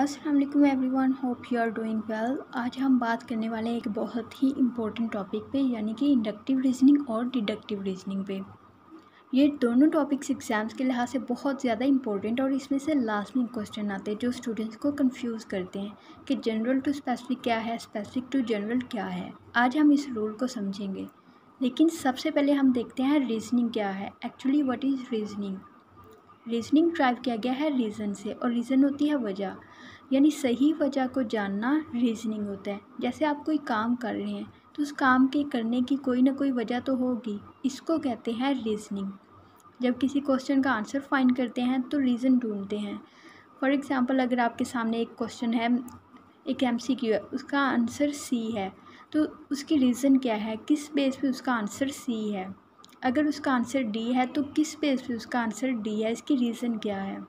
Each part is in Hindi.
Aslam everyone hope you are doing well आज हम बात करने वाले हैं एक बहुत ही इम्पोर्टेंट टॉपिक पे, यानी कि इंडक्टिव रीजनिंग और डिडक्टिव रीजनिंग पे। ये दोनों टॉपिक्स एग्ज़ाम्स के लिहाज से बहुत ज़्यादा इंपॉर्टेंट और इसमें से लास्ट में क्वेश्चन आते हैं जो स्टूडेंट्स को कंफ्यूज करते हैं कि जनरल टू स्पेसिफिक क्या है स्पेसिफिक टू जनरल क्या है। आज हम इस रूल को समझेंगे। लेकिन सबसे पहले हम देखते हैं रीजनिंग क्या है। Actually what is reasoning reasoning derive किया गया है रीज़न से और रीज़न होती है वजह। यानी सही वजह को जानना रीजनिंग होता है। जैसे आप कोई काम कर रहे हैं तो उस काम के करने की कोई ना कोई वजह तो होगी। इसको कहते हैं रीजनिंग जब किसी क्वेश्चन का आंसर फाइंड करते हैं तो रीज़न ढूंढते हैं। फॉर एग्ज़ाम्पल अगर आपके सामने एक क्वेश्चन है, एक एम सी क्यू है, उसका आंसर सी है तो उसकी रीज़न क्या है? किस बेस पे उसका आंसर सी है? अगर उसका आंसर डी है तो किस बेस पे उसका आंसर डी है? इसकी रीज़न क्या है?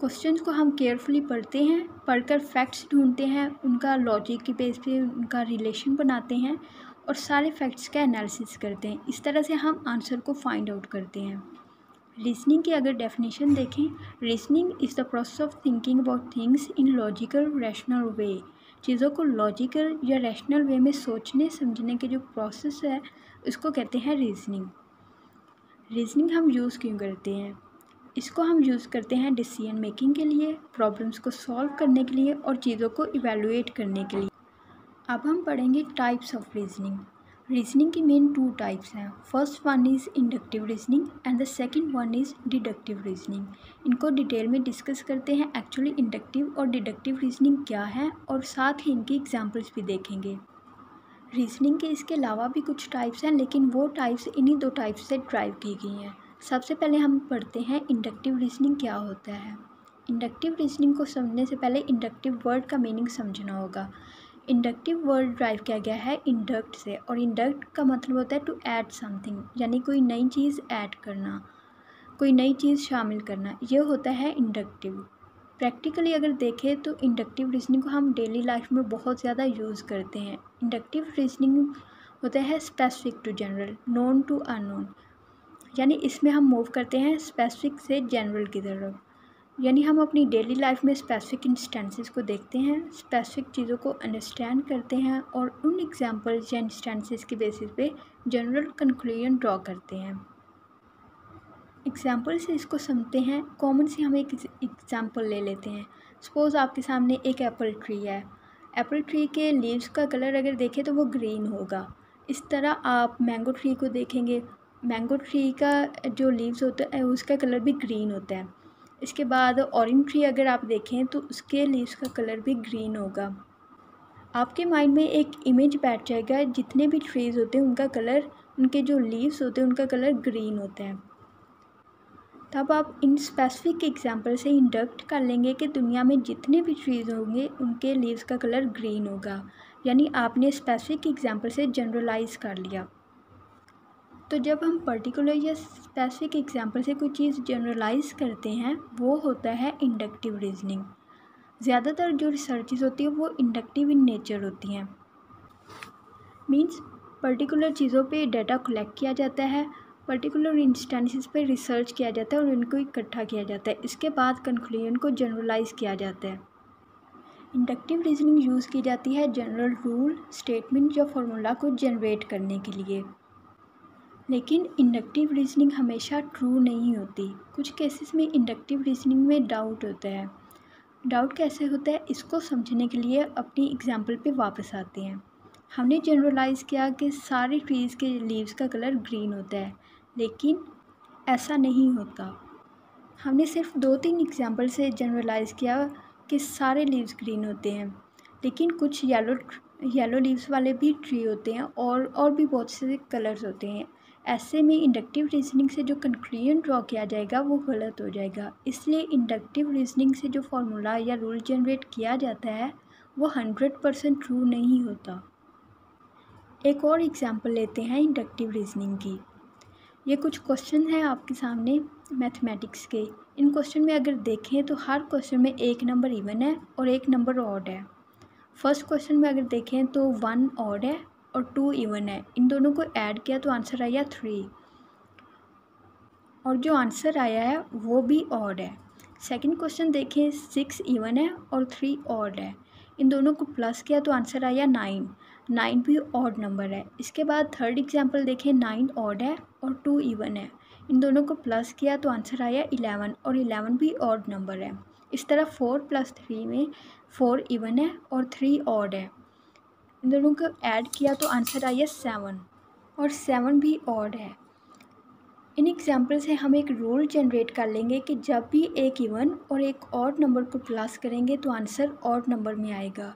क्वेश्चंस को हम केयरफुली पढ़ते हैं, पढ़कर फैक्ट्स ढूंढते हैं, उनका लॉजिक के बेस पे उनका रिलेशन बनाते हैं और सारे फैक्ट्स का एनालिसिस करते हैं। इस तरह से हम आंसर को फाइंड आउट करते हैं। रीजनिंग की अगर डेफिनेशन देखें reasoning is the process of thinking about things in logical rational way चीज़ों को लॉजिकल या रैशनल वे में सोचने, समझने के जो प्रोसेस है, उसको कहते हैं रीजनिंग रीजनिंग हम यूज़ क्यों करते हैं? इसको हम यूज़ करते हैं डिसीज़न मेकिंग के लिए प्रॉब्लम्स को सॉल्व करने के लिए और चीज़ों को इवेलुएट करने के लिए। अब हम पढ़ेंगे टाइप्स ऑफ़ रीजनिंग रीजनिंग की मेन टू टाइप्स हैं। First one is inductive reasoning and the second one is deductive reasoning इनको डिटेल में डिस्कस करते हैं एक्चुअली इंडक्टिव और डिडक्टिव रीजनिंग क्या है और साथ ही इनकी एग्जांपल्स भी देखेंगे। रीजनिंग के इसके अलावा भी कुछ टाइप्स हैं, लेकिन वो टाइप्स इन्हीं दो टाइप्स से ड्राइव की गई हैं। सबसे पहले हम पढ़ते हैं इंडक्टिव रीजनिंग क्या होता है। इंडक्टिव रीजनिंग को समझने से पहले इंडक्टिव वर्ड का मीनिंग समझना होगा। इंडक्टिव वर्ड ड्राइव किया गया है इंडक्ट से और इंडक्ट का मतलब होता है टू ऐड समथिंग यानी कोई नई चीज़ ऐड करना, कोई नई चीज़ शामिल करना यह होता है इंडक्टिव प्रैक्टिकली अगर देखें तो इंडक्टिव रीजनिंग को हम डेली लाइफ में बहुत ज़्यादा यूज़ करते हैं। इंडक्टिव रीजनिंग होता है specific to general known to unknown यानी इसमें हम मूव करते हैं स्पेसिफिक से जनरल की तरफ़ यानी हम अपनी डेली लाइफ में स्पेसिफिक इंस्टेंसेस को देखते हैं स्पेसिफिक चीज़ों को अंडरस्टैंड करते हैं और उन एग्जांपल्स या इंस्टेंसेस के बेसिस पे जनरल कंक्लूजन ड्रॉ करते हैं। एग्जांपल से इसको समझते हैं कॉमन से हम एक एग्जांपल ले लेते हैं। सपोज़ आपके सामने एक एप्पल ट्री है। एप्पल ट्री के लीव्स का कलर अगर देखें तो वो ग्रीन होगा। इस तरह आप मैंगो ट्री को देखेंगे मैंगो ट्री का जो लीव्स होता है, उसका कलर भी ग्रीन होता है। इसके बाद ऑरेंज ट्री अगर आप देखें तो उसके लीव्स का कलर भी ग्रीन होगा। आपके माइंड में एक इमेज बैठ जाएगा, जितने भी ट्रीज़ होते हैं, उनका कलर उनके जो लीव्स होते हैं, उनका कलर ग्रीन होता है। तब आप इन स्पेसिफिक एग्जांपल से इंडक्ट कर लेंगे कि दुनिया में जितने भी ट्रीज़ होंगे, उनके लीव्स का कलर ग्रीन होगा। यानी आपने स्पेसिफिक एग्जांपल से जनरलाइज कर लिया। तो जब हम पर्टिकुलर या स्पेसिफिक एग्जांपल से कोई चीज़ जनरलाइज करते हैं, वो होता है इंडक्टिव रीजनिंग ज़्यादातर जो रिसर्चेज होती है, वो इंडक्टिव इन नेचर होती हैं. मींस पर्टिकुलर चीज़ों पे डाटा कलेक्ट किया जाता है पर्टिकुलर इंस्टेंसेस पे रिसर्च किया जाता है और उनको इकट्ठा किया जाता है. इसके बाद कंक्लूजन को जनरलाइज किया जाता है. इंडक्टिव रीजनिंग यूज़ की जाती है जनरल रूल स्टेटमेंट या फार्मूला को जनरेट करने के लिए. लेकिन इंडक्टिव रीजनिंग हमेशा ट्रू नहीं होती। कुछ केसेस में इंडक्टिव रीजनिंग में डाउट होता है। डाउट कैसे होता है? इसको समझने के लिए अपनी एग्जांपल पे वापस आते हैं। हमने जनरलाइज़ किया कि सारे ट्रीज़ के लीव्स का कलर ग्रीन होता है, लेकिन ऐसा नहीं होता। हमने सिर्फ़ दो तीन एग्ज़ाम्पल से जनरलाइज़ किया कि सारे लीव्स ग्रीन होते हैं, लेकिन कुछ येलो येलो लीव्स वाले भी ट्री होते हैं और और भी बहुत से कलर्स होते हैं। ऐसे में इंडक्टिव रीजनिंग से जो कंक्लूजन ड्रॉ किया जाएगा, वो गलत हो जाएगा। इसलिए इंडक्टिव रीजनिंग से जो फार्मूला या रूल जनरेट किया जाता है, वो हंड्रेड परसेंट ट्रू नहीं होता। एक और एग्जांपल लेते हैं इंडक्टिव रीजनिंग की। ये कुछ क्वेश्चन हैं आपके सामने मैथमेटिक्स के। इन क्वेश्चन में अगर देखें तो हर क्वेश्चन में एक नंबर इवन है और एक नंबर ऑड है। फ़र्स्ट क्वेश्चन में अगर देखें तो वन ऑड है और टू इवन है। इन दोनों को ऐड किया तो आंसर आया थ्री और जो आंसर आया है, वो भी ऑड है। सेकंड क्वेश्चन देखें सिक्स इवन है और थ्री ऑड है। इन दोनों को प्लस किया तो आंसर आया नाइन नाइन भी ऑड नंबर है। इसके बाद थर्ड एग्जांपल देखें नाइन ऑड है और टू इवन है। इन दोनों को प्लस किया तो आंसर आया इलेवन और इलेवन भी ऑड नंबर है। इस तरह फोर प्लस थ्री में फोर इवन है और थ्री ऑड है। इन दोनों को ऐड किया तो आंसर आया सेवन और सेवन भी ऑड है। इन एग्ज़ाम्पल से हम एक रूल जनरेट कर लेंगे कि जब भी एक इवन और एक ऑड नंबर को प्लस करेंगे तो आंसर ऑड नंबर में आएगा।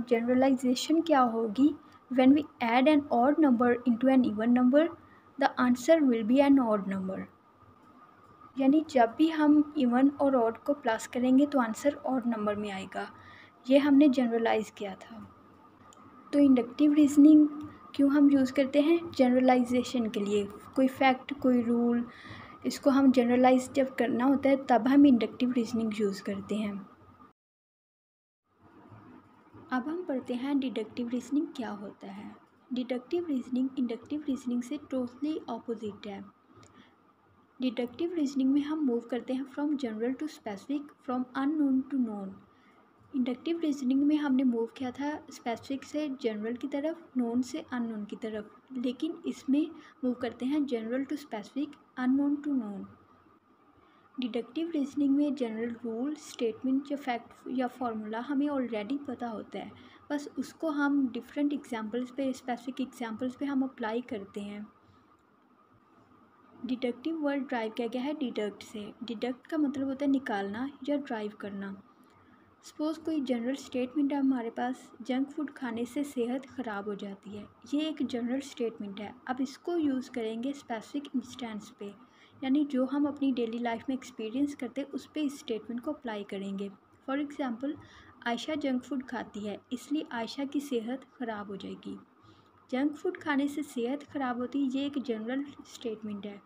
जनरलाइजेशन क्या होगी? When we add an odd number into an even number the answer will be an odd number यानी जब भी हम इवन और ऑड को प्लस करेंगे तो आंसर ऑड नंबर में आएगा। ये हमने जनरलाइज किया था। तो इंडक्टिव रीजनिंग क्यों हम यूज़ करते हैं? जनरलाइजेशन के लिए। कोई फैक्ट कोई रूल इसको हम जनरलाइज जब करना होता है, तब हम इंडक्टिव रीजनिंग यूज़ करते हैं। अब हम पढ़ते हैं डिडक्टिव रीजनिंग क्या होता है। डिडक्टिव रीजनिंग इंडक्टिव रीजनिंग से टोटली ऑपोजिट है। डिडक्टिव रीजनिंग में हम मूव करते हैं from general to specific from unknown to known inductive reasoning में हमने मूव किया था स्पेसिफिक से जनरल की तरफ़ नोन से अननोन की तरफ़। लेकिन इसमें मूव करते हैं general to specific unknown to known deductive reasoning में जनरल रूल स्टेटमेंट या फैक्ट या फार्मूला हमें ऑलरेडी पता होता है। बस उसको हम डिफरेंट एग्जांपल्स पे स्पेसिफिक एग्जांपल्स पे हम अप्लाई करते हैं। डिडक्टिव वर्ड ड्राइव क्या गया है डिडक्ट से। डिडक्ट का मतलब होता है निकालना या ड्राइव करना। सपोज़ कोई जनरल स्टेटमेंट है हमारे पास जंक फ़ूड खाने से सेहत ख़राब हो जाती है। ये एक जनरल स्टेटमेंट है। अब इसको यूज़ करेंगे स्पेसिफिक इंस्टेंस पे। यानी जो हम अपनी डेली लाइफ में एक्सपीरियंस करते उस पर इस स्टेटमेंट को अप्लाई करेंगे। For example Ayesha junk food खाती है, इसलिए आयशा की सेहत ख़राब हो जाएगी। जंक फ़ूड खाने से सेहत ख़राब होती है ये एक जनरल स्टेटमेंट है।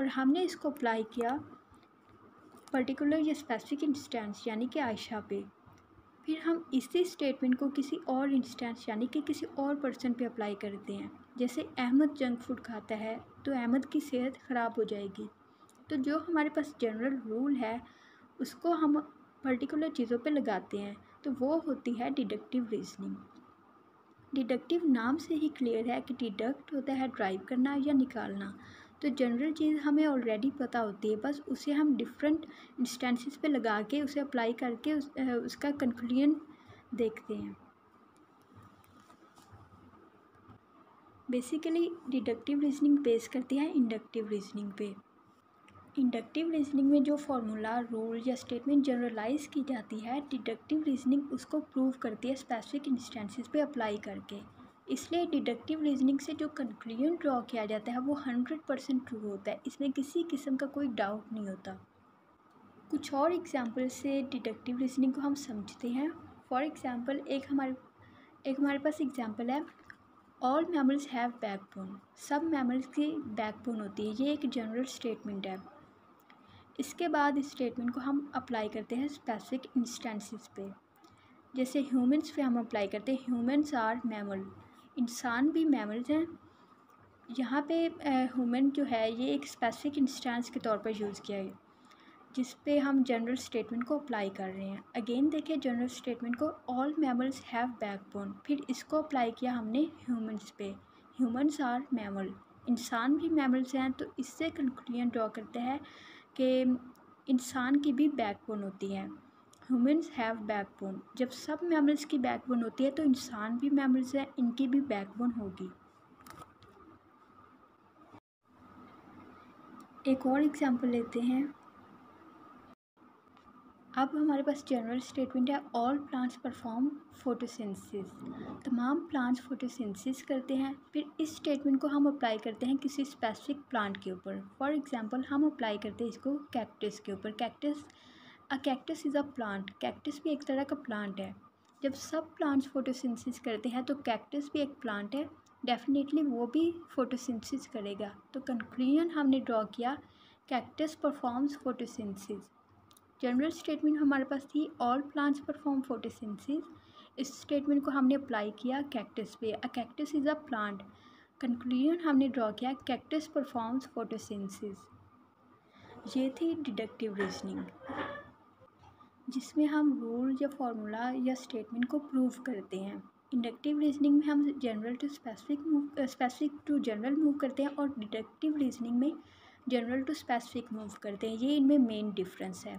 और हमने इसको अप्लाई किया पर्टिकुलर या स्पेसिफिक इंस्टेंस यानी कि आयशा पे। फिर हम इसी स्टेटमेंट को किसी और इंस्टेंस यानी कि किसी और पर्सन पे अप्लाई करते हैं। जैसे अहमद जंक फ़ूड खाता है तो अहमद की सेहत ख़राब हो जाएगी। तो जो हमारे पास जनरल रूल है, उसको हम पर्टिकुलर चीज़ों पे लगाते हैं तो वो होती है डिडक्टिव रीजनिंग डिडक्टिव नाम से ही क्लियर है कि डिडक्ट होता है ड्राइव करना या निकालना। तो जनरल चीज़ हमें ऑलरेडी पता होती है बस उसे हम डिफरेंट इंस्टेंसेस पे लगा के उसे अप्लाई करके उस, उसका कंक्लूजन देखते हैं। बेसिकली डिडक्टिव रीजनिंग बेस करती है इंडक्टिव रीजनिंग पे। इंडक्टिव रीजनिंग में जो फार्मूला रूल या स्टेटमेंट जनरलाइज की जाती है डिडक्टिव रीजनिंग उसको प्रूव करती है स्पेसिफिक इंस्टेंसेस पे अप्लाई करके। इसलिए डिडक्टिव रीजनिंग से जो कंक्लूजन ड्रॉ किया जाता है, वो हंड्रेड परसेंट ट्रू होता है। इसमें किसी किस्म का कोई डाउट नहीं होता। कुछ और एग्ज़ाम्पल से डिडक्टिव रीजनिंग को हम समझते हैं। फॉर एग्ज़ाम्पल एक हमारे एक हमारे पास एग्ज़ाम्पल है ऑल मैमल्स हैव बैकबोन सब मैमल्स की बैकबोन होती है। ये एक जनरल स्टेटमेंट है। इसके बाद इस स्टेटमेंट को हम अप्लाई करते हैं स्पेसिफिक इंस्टेंसेस पे। जैसे ह्यूमंस पे हम अप्लाई करते हैं ह्यूमंस आर मैमल इंसान भी मैमल्स हैं। यहाँ पे ह्यूमन जो है, ये एक स्पेसिफिक इंस्टेंस के तौर पर यूज़ किया है जिस पे हम जनरल स्टेटमेंट को अप्लाई कर रहे हैं। अगेन देखिए जनरल स्टेटमेंट को ऑल मैमल्स हैव बैकबोन फिर इसको अप्लाई किया हमने ह्यूमंस पे। ह्यूमंस आर मैमल इंसान भी मैमल्स हैं तो इससे कंक्लूजन ड्रॉ करते हैं कि इंसान की भी बैकबोन होती है। ह्यूमंस हैव बैकबोन जब सब मैमल्स की बैकबोन होती है तो इंसान भी मैमल्स हैं, इनकी भी बैकबोन होगी। एक और एग्जांपल लेते हैं। अब हमारे पास जनरल स्टेटमेंट है ऑल प्लांट्स परफॉर्म फोटोसिंथेसिस तमाम प्लांट्स फोटोसिंथेसिस करते हैं, फिर इस स्टेटमेंट को हम अप्लाई करते हैं किसी स्पेसिफिक प्लांट के ऊपर। फॉर एग्जांपल हम अप्लाई करते हैं इसको कैक्टस के ऊपर। Cactus a cactus is a plant cactus भी एक तरह का प्लांट है। जब सब प्लांट्स फोटोसिंथेसिस करते हैं तो कैक्टस भी एक प्लांट है। डेफिनेटली वो भी फोटोसिंथेसिस करेगा। तो कंक्लूजन हमने ड्रॉ किया cactus performs photosynthesis general statement हमारे पास थी ऑल प्लांट्स परफॉर्म फोटोसिंथेसिस इस स्टेटमेंट को हमने अप्लाई किया कैक्टस पे। A cactus is a plant conclusion हमने ड्रॉ किया कैक्टस परफॉर्म्स फोटोसिंथेसिस ये थी डिडक्टिव रीजनिंग जिसमें हम रूल या फार्मूला या स्टेटमेंट को प्रूव करते हैं। इंडक्टिव रीजनिंग में हम general to specific move specific to general move करते हैं और डिडक्टिव रीजनिंग में जनरल टू स्पेसिफिक मूव करते हैं। ये इनमें मेन डिफरेंस है।